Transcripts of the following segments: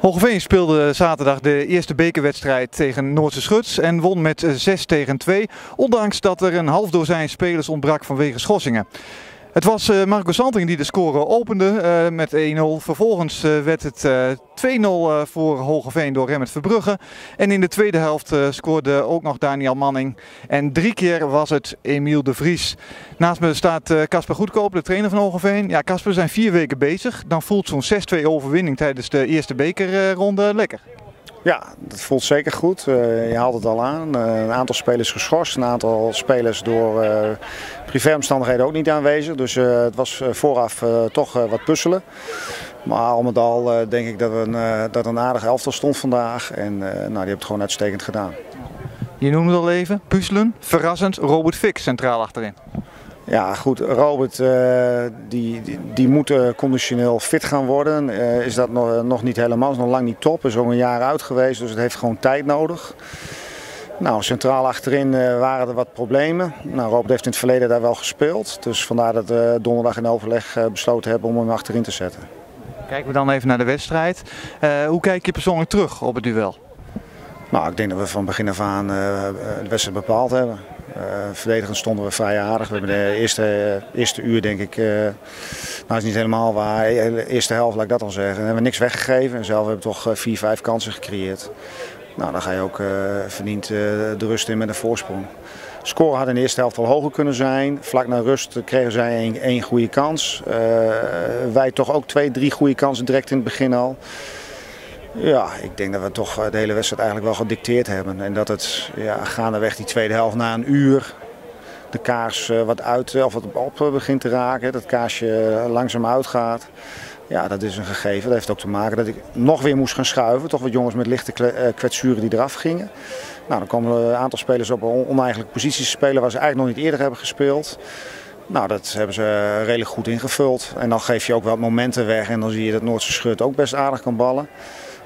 Hogeveen speelde zaterdag de eerste bekerwedstrijd tegen Noordse Schuts en won met 6 tegen 2, ondanks dat er een half dozijn spelers ontbrak vanwege schorsingen. Het was uh, Marco Santing die de score opende uh, met 1-0. Vervolgens uh, werd het 2-0 voor Hogeveen door Remmet Verbrugge. En in de tweede helft scoorde ook nog Daniel Manning. En drie keer was het Emiel de Vries. Naast me staat Casper Goedkoop, de trainer van Hogeveen. Ja, Casper, zijn vier weken bezig. Dan voelt zo'n 6-2 overwinning tijdens de eerste bekerronde lekker. Ja, dat voelt zeker goed. Uh, je haalt het al aan. Uh, een aantal spelers geschorst, een aantal spelers door uh, privéomstandigheden ook niet aanwezig. Dus het was vooraf toch wat puzzelen. Maar al met al denk ik dat, we een, dat een aardige elftal stond vandaag. En nou, die hebben het gewoon uitstekend gedaan. Je noemde het al even, puzzelen, verrassend, Robert Fix centraal achterin. Ja, goed. Robert uh, die, die, die, moet uh, conditioneel fit gaan worden. Uh, is dat nog, nog niet helemaal, is nog lang niet top. Is ook een jaar uit geweest, dus het heeft gewoon tijd nodig. Nou, centraal achterin waren er wat problemen. Nou, Robert heeft in het verleden daar wel gespeeld. Dus vandaar dat we donderdag in overleg besloten hebben om hem achterin te zetten. Kijken we dan even naar de wedstrijd. hoe kijk je persoonlijk terug op het duel? Nou, ik denk dat we van begin af aan de wedstrijd bepaald hebben. Uh, verdedigend stonden we vrij aardig. We hebben de eerste, eerste uur denk ik, uh, nou is niet helemaal waar, de eerste helft laat ik dat al zeggen. We hebben niks weggegeven en zelf hebben we toch vier, vijf kansen gecreëerd. Nou, dan ga je ook verdiend de rust in met een voorsprong. Score had in de eerste helft wel hoger kunnen zijn. Vlak na rust kregen zij één goede kans. wij toch ook twee, drie goede kansen direct in het begin al. Ja, ik denk dat we toch de hele wedstrijd eigenlijk wel gedicteerd hebben. En dat het ja, gaandeweg die tweede helft na een uur de kaars eh, wat uit of wat op begint te raken. Dat kaarsje langzaam uitgaat. Ja, dat is een gegeven. Dat heeft ook te maken dat ik nog weer moest gaan schuiven. Toch wat jongens met lichte eh, kwetsuren die eraf gingen. Nou, dan komen een aantal spelers op oneigenlijke posities spelen waar ze eigenlijk nog niet eerder hebben gespeeld. Nou, dat hebben ze redelijk goed ingevuld. En dan geef je ook wat momenten weg en dan zie je dat Noordse Schut ook best aardig kan ballen.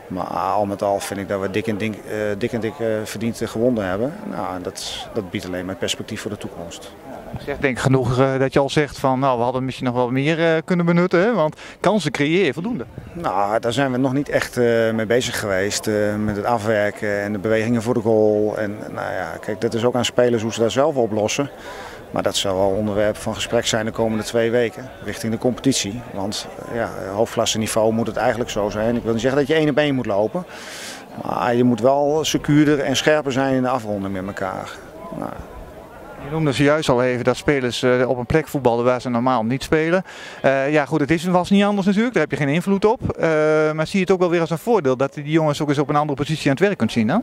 Maar al met al vind ik dat we dik en dik, uh, dik, en dik uh, verdiend gewonnen hebben. Nou, dat, dat biedt alleen maar perspectief voor de toekomst. Ik zeg denk genoeg uh, dat je al zegt van nou we hadden misschien nog wel meer kunnen benutten. Hè? Want kansen creëer je voldoende. Nou, daar zijn we nog niet echt mee bezig geweest. met het afwerken en de bewegingen voor de goal. En nou ja, kijk, dat is ook aan spelers hoe ze dat zelf oplossen. Maar dat zal wel onderwerp van gesprek zijn de komende twee weken richting de competitie. Want ja, hoofdklasse niveau moet het eigenlijk zo zijn. Ik wil niet zeggen dat je één op één moet lopen. Maar je moet wel secuurder en scherper zijn in de afronding met elkaar. Nou. Je noemde juist al even dat spelers uh, op een plek voetballen waar ze normaal niet spelen. Uh, ja goed, het is, was niet anders natuurlijk, daar heb je geen invloed op. Maar zie je het ook wel weer als een voordeel dat je die jongens ook eens op een andere positie aan het werk kunt zien dan?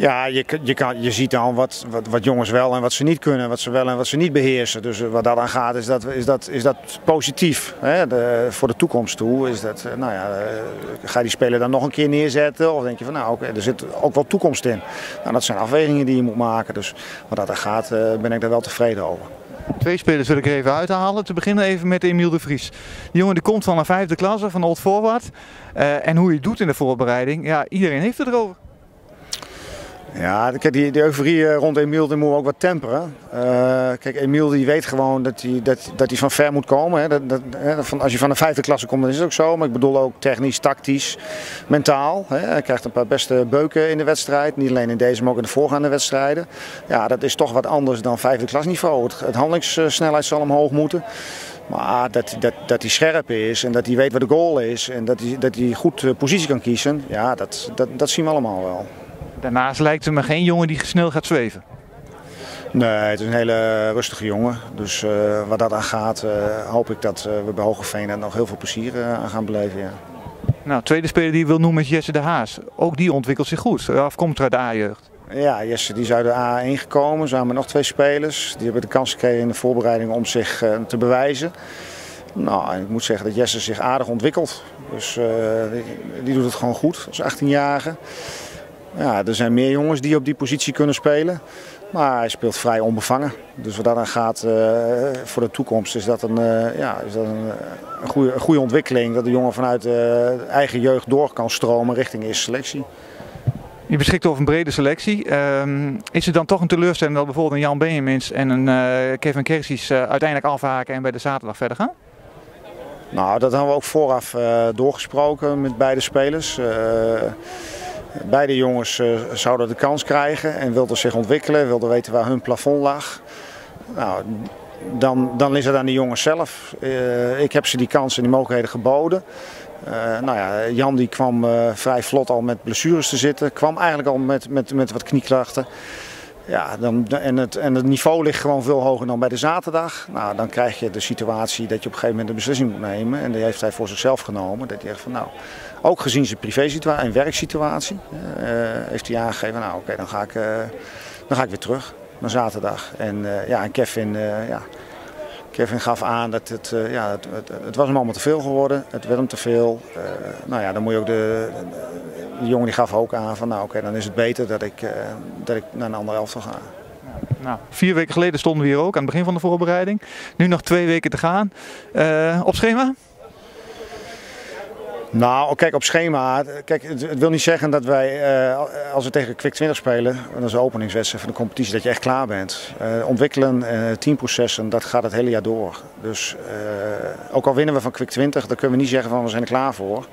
Ja, je, je, kan, je ziet dan wat, wat, wat, jongens wel en wat ze niet kunnen, wat ze wel en wat ze niet beheersen. Dus wat dat aan gaat, is dat, is dat, is dat positief. Hè? De, voor de toekomst toe is dat, eh, nou ja, eh, ga je die speler dan nog een keer neerzetten? Of denk je van, nou oké, er zit ook wel toekomst in. Nou, dat zijn afwegingen die je moet maken. Dus wat dat aan gaat, eh, ben ik daar wel tevreden over. Twee spelers wil ik er even uithalen. Te beginnen even met Emiel de Vries. Die jongen die komt van een vijfde klasse, van Old Forward. En hoe je doet in de voorbereiding, ja, iedereen heeft het erover. Ja, kijk, die, die euforie eh, rond Emiel die moeten we ook wat temperen. Uh, kijk, Emiel die weet gewoon dat hij dat, dat van ver moet komen. Hè. Dat, dat, hè. Van, als je van de vijfde klasse komt, dan is het ook zo. Maar ik bedoel ook technisch, tactisch, mentaal. Hè. Hij krijgt een paar beste beuken in de wedstrijd. Niet alleen in deze, maar ook in de voorgaande wedstrijden. Ja, dat is toch wat anders dan vijfde klasniveau. Het, het handelingssnelheid zal omhoog moeten. Maar dat, dat, dat hij scherp is en dat hij weet wat de goal is en dat hij, dat goed eh, positie kan kiezen, ja, dat, dat, dat zien we allemaal wel. Daarnaast lijkt het me geen jongen die snel gaat zweven. Nee, het is een hele rustige jongen. Dus uh, wat dat aan gaat, uh, hoop ik dat uh, we bij Hogeveen nog heel veel plezier aan gaan beleven. Ja. Nou, tweede speler die ik wil noemen is Jesse de Haas. Ook die ontwikkelt zich goed, afkomt uit de A-jeugd. Ja, Jesse die is uit de A1 gekomen, samen met nog twee spelers. Die hebben de kans gekregen in de voorbereiding om zich te bewijzen. Nou, ik moet zeggen dat Jesse zich aardig ontwikkelt. Dus die, die, doet het gewoon goed als 18-jarige. Ja, er zijn meer jongens die op die positie kunnen spelen. Maar hij speelt vrij onbevangen. Dus wat dat dan gaat uh, voor de toekomst is dat een, uh, ja, is dat een, een, goede, een goede ontwikkeling. Dat de jongen vanuit uh, eigen jeugd door kan stromen richting eerste selectie. Je beschikt over een brede selectie. Um, is het dan toch een teleurstelling dat bijvoorbeeld een Jan Benjamins en een Kevin Kersies uiteindelijk afhaken en bij de zaterdag verder gaan? Nou, dat hebben we ook vooraf doorgesproken met beide spelers. Uh, beide jongens uh, zouden de kans krijgen en wilden zich ontwikkelen, wilden weten waar hun plafond lag. Nou, dan, dan is het aan de jongens zelf. ik heb ze die kansen en die mogelijkheden geboden. nou ja, Jan die kwam vrij vlot al met blessures te zitten. Kwam eigenlijk al met, met, met wat knieklachten. Ja, dan, en, het, en het niveau ligt gewoon veel hoger dan bij de zaterdag. Nou, dan krijg je de situatie dat je op een gegeven moment een beslissing moet nemen. En die heeft hij voor zichzelf genomen. Dat hij echt van, nou, ook gezien zijn privésituatie en werksituatie, uh, heeft hij aangegeven, nou oké, dan, ga ik, uh, dan ga ik weer terug naar zaterdag. En uh, ja, en Kevin, ja, Kevin gaf aan dat het, ja, het, het, het, was hem allemaal te veel geworden. Het werd hem te veel. nou ja, dan moet je ook de, de jongen die gaf ook aan van nou oké, dan is het beter dat ik, uh, dat ik naar een andere elftal ga. Nou, vier weken geleden stonden we hier ook aan het begin van de voorbereiding. Nu nog twee weken te gaan. Op schema? Nou, kijk, op schema. Kijk, het, wil niet zeggen dat wij, uh, als we tegen Quick 20 spelen, dat is de openingswedstrijd van de competitie, dat je echt klaar bent. Uh, ontwikkelen, uh, teamprocessen, dat gaat het hele jaar door. Dus ook al winnen we van Quick 20, dan kunnen we niet zeggen van we zijn er klaar voor.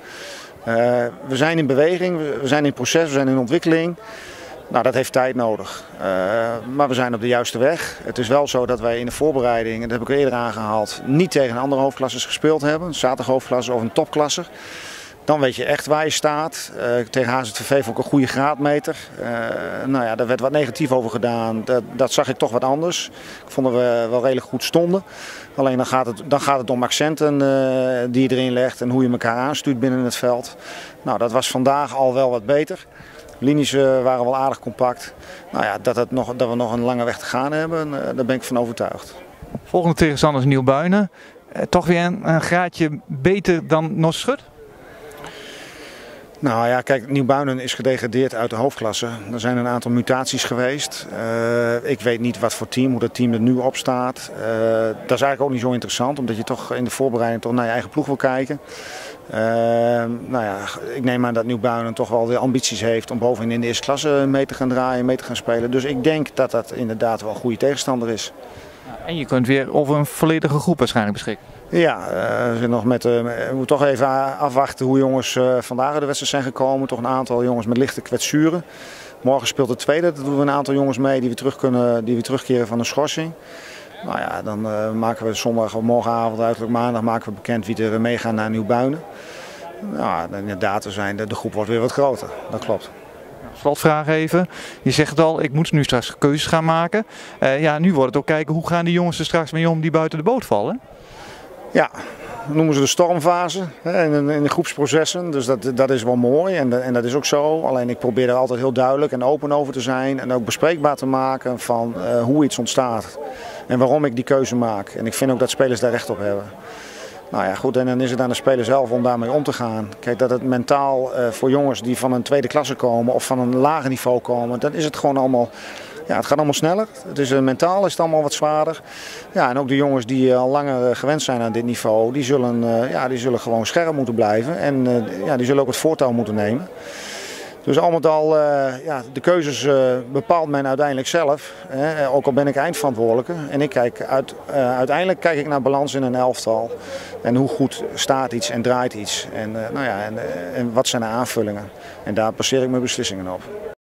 We zijn in beweging, we zijn in proces, we zijn in ontwikkeling. Nou, dat heeft tijd nodig. Uh, maar we zijn op de juiste weg. Het is wel zo dat wij in de voorbereiding, dat heb ik eerder aangehaald, niet tegen andere hoofdklasses gespeeld hebben. Zaterdag hoofdklasse of een topklasse. Dan weet je echt waar je staat. Uh, tegen HZVV vond ik een goede graadmeter. Uh, nou ja, daar werd wat negatief over gedaan. Dat, dat, zag ik toch wat anders. Ik vond dat we wel redelijk goed stonden. Alleen dan gaat het, dan gaat het om accenten die je erin legt en hoe je elkaar aanstuurt binnen het veld. Nou, dat was vandaag al wel wat beter. Linies waren wel aardig compact. Nou ja, dat, het nog, dat we nog een lange weg te gaan hebben, daar ben ik van overtuigd. Volgende tegenstander is Nieuwbuinen. toch weer een, graadje beter dan Noorschut? Nou ja, kijk, Nieuwbuinen is gedegradeerd uit de hoofdklasse. Er zijn een aantal mutaties geweest. Uh, ik weet niet wat voor team, hoe dat team er nu op staat. Uh, dat is eigenlijk ook niet zo interessant, omdat je toch in de voorbereiding toch naar je eigen ploeg wil kijken. Uh, nou ja, ik neem aan dat Nieuwbuinen toch wel de ambities heeft om bovenin in de eerste klasse mee te gaan draaien, mee te gaan spelen. Dus ik denk dat dat inderdaad wel een goede tegenstander is. En je kunt weer over een volledige groep waarschijnlijk beschikken. Ja, uh, nog met, uh, we moeten toch even afwachten hoe jongens uh, vandaag de wedstrijd zijn gekomen. Toch een aantal jongens met lichte kwetsuren. Morgen speelt de tweede. Dat doen we een aantal jongens mee die we, terug kunnen, die we terugkeren van een schorsing. Nou ja, dan maken we zondag of morgenavond, uiterlijk maandag, maken we bekend wie er meegaan naar Nieuwbuinen. Nou, inderdaad, zijn, de, de groep wordt weer wat groter. Dat klopt. Slotvraag even. Je zegt het al, ik moet nu straks keuzes gaan maken. Ja, nu wordt het ook kijken hoe gaan die jongens er straks mee om die buiten de boot vallen. Ja, dat noemen ze de stormfase in, in, de groepsprocessen. Dus dat, dat is wel mooi en, en dat is ook zo. Alleen ik probeer er altijd heel duidelijk en open over te zijn. En ook bespreekbaar te maken van uh, hoe iets ontstaat. En waarom ik die keuze maak. En ik vind ook dat spelers daar recht op hebben. Nou ja, goed, en dan is het aan de speler zelf om daarmee om te gaan. Kijk, dat het mentaal uh, voor jongens die van een tweede klasse komen of van een lager niveau komen, dan is het gewoon allemaal ja, het gaat allemaal sneller. Het is, uh, mentaal is het allemaal wat zwaarder. Ja, en ook de jongens die al langer gewend zijn aan dit niveau, die zullen, ja, die zullen gewoon scherp moeten blijven. En ja, die zullen ook het voortouw moeten nemen. Dus al met al, ja, de keuzes bepaalt men uiteindelijk zelf. Hè, ook al ben ik eindverantwoordelijke. En ik kijk uit, uiteindelijk kijk ik naar balans in een elftal. En hoe goed staat iets en draait iets. En, nou ja, en, en wat zijn de aanvullingen. En daar passeer ik mijn beslissingen op.